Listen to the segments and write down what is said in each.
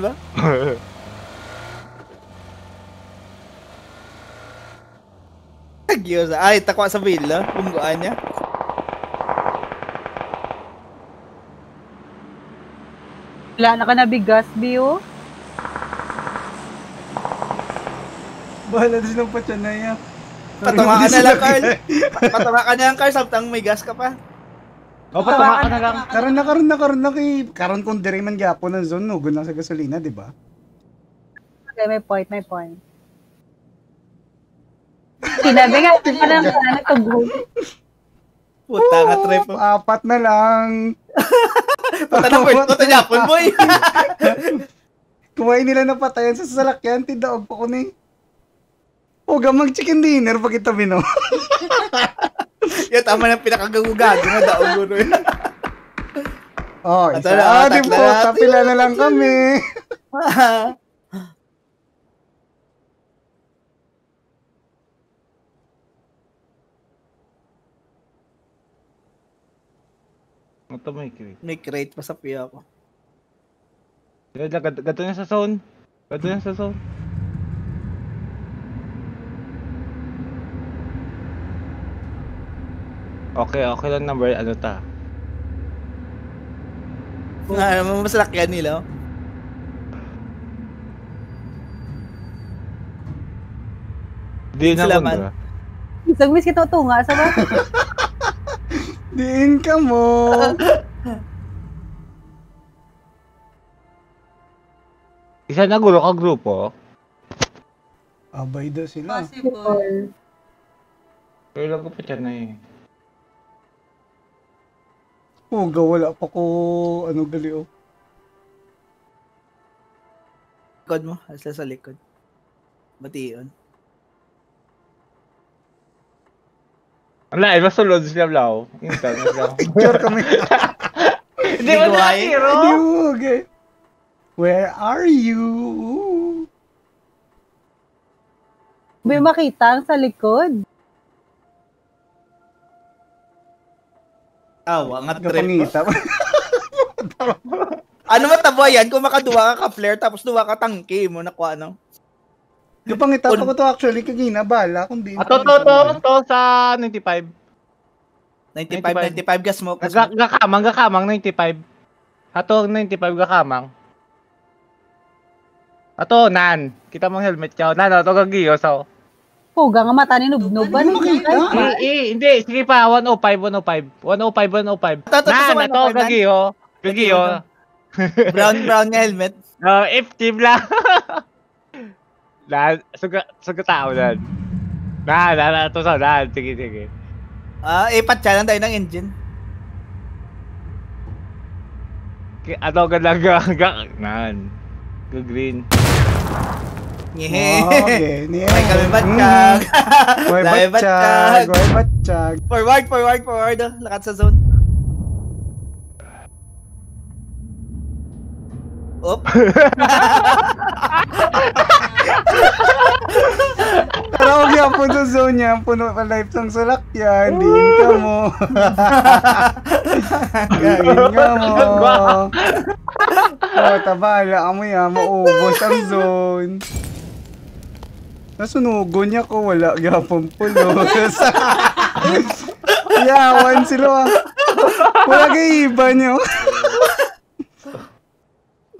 ba? Diyos. Ay, takwa sa villa. Pungguan niya. Wala na ka na bigas, Bio. Bahala din ng patyan na yan. Patunga ka na lang, Carl. Patunga ka na lang, Carl. Samtang may gas ka pa. O, patunga ka na lang. Karon na karon na karon na kay karon kung diri man gyapon ng zone no, lang sa gasolina, di ba? Okay, may point, may point. Sinabi nga, hindi pa lang nagtugod. Puta nga, trip. Apat na lang. Puta na, Bert. Puta Japon, boy. Kumain nila na patayan sa salakyan, tidaog pa ko ni. O gamang chicken dinner pag itabi no. Tama na pinakagagugago na daog guro. Oh, At isa. Ah, di po, natin. tapila na lang kami. Ito may crate. May crate pa sa piya ko. Gato gato na sa zone. Gato na sa zone. Okay, okay lang number ano ta. Nga, masalakyan nila. oh. Di na man. ba? Isang miss kita tunga sa ba? Diin ka mo. Isa na gulo ka grupo. Abay daw sila. Possible. Pero lang ko pa na eh. Puga, wala pa ko ano gali oh. Likod mo. Asa sa likod. Bation. Wala, eh, masulod sila blaw. Picture kami. Hindi mo na hero. Hindi mo, okay. Where are you? May makita sa likod. Awa, nga trip. Kapangita. Ano matabo yan kung makaduwa ka ka flare tapos duwa ka tangke mo nakuha no? Kapangita pa ko to actually kagina bala kung di. Ah, to, to, to, sa 95. 95 95 gas mo. gas Ga- mo. Gakamang, gakamang 95. Ato 95 gakamang. Ato nan, kita mong helmet ka. Nan, ato gagiyo so. Puga nga mata ni Nubnub. Ano Ano makita? Eh, eh, hindi, sige pa 105 105. 105 105. Tato, tato sa Nan, ato 105, Nan. gagiyo. Gagiyo. brown brown nga helmet. Uh, if team lang. Nan, suga suga tao nan. Nan, nan, ato sa nan. Sige, sige. Ah, ipat siya lang tayo ng engine. Ato ganda ga, ga, nan. Ga green. Nyehe. Okay, niya. May kami batchag. May Dami batchag. May batchag. Forward, forward, forward. oh. Lakat sa zone. Op. Pero huwag yan sa zone niya. Puno pa life ng salakyan. Diin ka mo. Gagin ka mo. Oh, tabala ka mo yan. Maubos ang zone. Nasunugon niya ko. Wala gyapon pulos. Yawan sila ah. Wala kay iba niyo.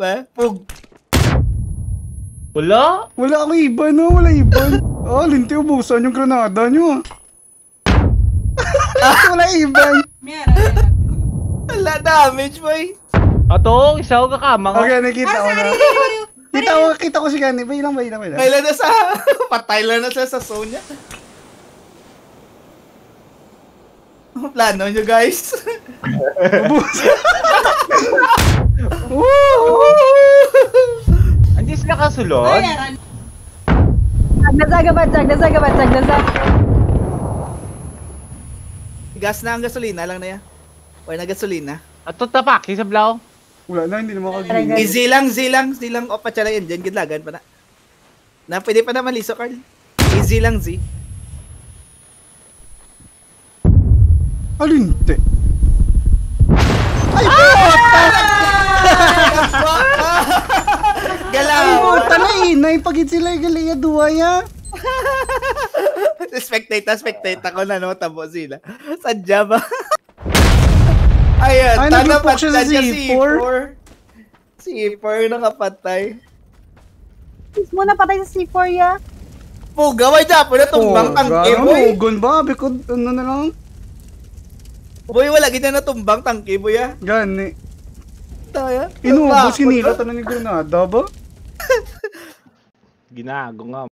Ba? Pug. Wala. Wala ako iba no. Wala iba. Oh, linti ubusan yung granada niyo ah. Wala iba. Wala damage, boy. Ato, isa ko kakamang. Okay, nakita ko na. Kita ko, kita ko si Gani. Bay lang, bay lang, bay lang. Kailan na sa... Patay lang na sila sa zone niya. Ang Plano nyo, guys. Ubus. Hindi sila kasulod. Nasaga batchag, nasaga batchag, nasaga. Gas na ang gasolina lang na yan. Or na gasolina. Ato tapak, sa blaw. Wala na, hindi na makagigil. Easy lang, easy lang, easy lang. O pa siya lang engine, gidlagan pa na. Na pwede pa naman liso, Carl. Easy lang, Z. Alinte. inay pagit sila gali duwaya. spectate, spectate ako na no, tabo sila. Sadya ba? Ayan, Ay, tala nag-poke siya sa patay C4. C4 nakapatay. Mismo na patay sa C4 ya. Puga, may dapo na tumbang tangke, gano'n, boy. ugon ba? Bikod, ano na lang? Boy, wala gina na tumbang tangke, boy, ah. Gani. Taya. Inubos, Bakit hinila ba? ta na ni Granada ba? Ginago nga.